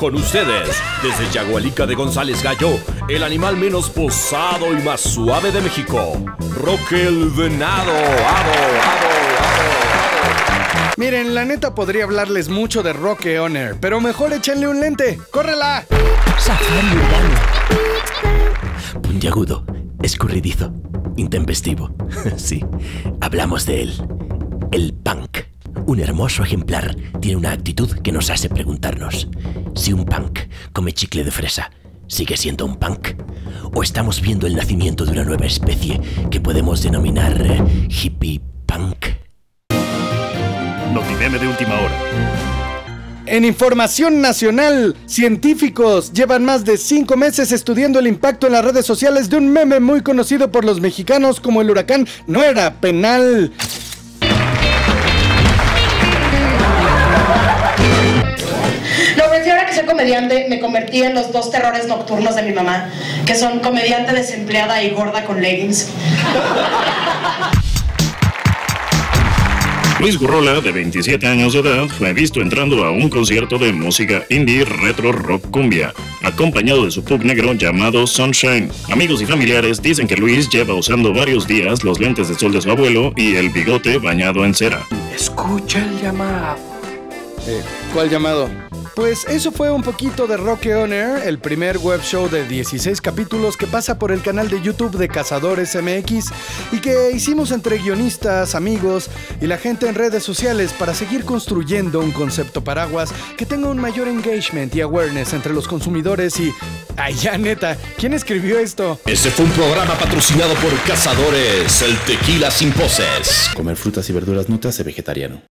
Con ustedes, desde Yagualica de González Gallo, el animal menos posado y más suave de México, Roque el Venado. ¡Ado, ado, ado, Miren, la neta podría hablarles mucho de Roque Honor, pero mejor échenle un lente. ¡Córrela! Safari urbano. Puntiagudo, escurridizo, intempestivo. sí, hablamos de él. El punk. Un hermoso ejemplar tiene una actitud que nos hace preguntarnos si un punk come chicle de fresa. ¿Sigue siendo un punk? ¿O estamos viendo el nacimiento de una nueva especie que podemos denominar eh, hippie punk? Notimeme de última hora. En información nacional, científicos llevan más de cinco meses estudiando el impacto en las redes sociales de un meme muy conocido por los mexicanos como el huracán no era penal. Comediante, me convertí en los dos terrores nocturnos de mi mamá, que son comediante desempleada y gorda con leggings. Luis Gurrola, de 27 años de edad, fue visto entrando a un concierto de música indie retro rock cumbia, acompañado de su pub negro llamado Sunshine. Amigos y familiares dicen que Luis lleva usando varios días los lentes de sol de su abuelo y el bigote bañado en cera. Escucha el llamado. Eh, ¿Cuál llamado? Pues eso fue un poquito de Rock On Air, el primer web show de 16 capítulos que pasa por el canal de YouTube de Cazadores MX y que hicimos entre guionistas, amigos y la gente en redes sociales para seguir construyendo un concepto paraguas que tenga un mayor engagement y awareness entre los consumidores y... Ay, ya neta, ¿quién escribió esto? Este fue un programa patrocinado por Cazadores, el tequila sin poses. Comer frutas y verduras no te hace vegetariano.